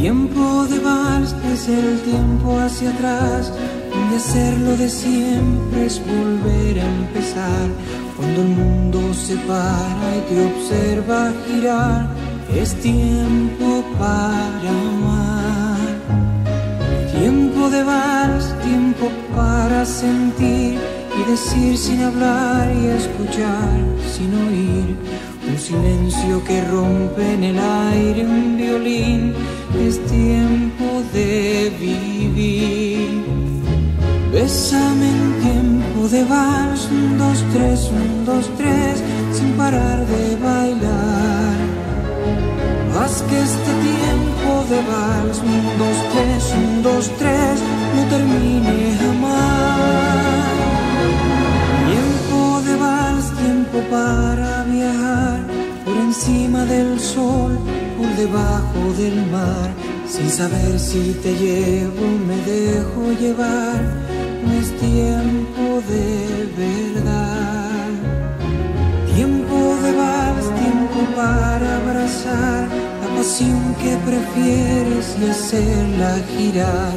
Tiempo de vals es el tiempo hacia atrás, donde hacerlo de siempre es volver a empezar. Cuando el mundo se para y te observa girar, es tiempo para amar. Tiempo de vals, tiempo para sentir y decir sin hablar y escuchar sin oír. Un silencio que rompe en el aire un violín es tiempo de vivir. Bésame en tiempo de vals, un, dos, tres, un, dos, tres, sin parar de bailar. Haz que este tiempo de vals, un, dos, tres, un, dos, tres, no termine jamás. Tiempo de vals, tiempo para viajar por encima del sol por debajo del mar, sin saber si te llevo, me dejo llevar, no es tiempo de verdad. Tiempo de vals, tiempo para abrazar la pasión que prefieres y hacerla girar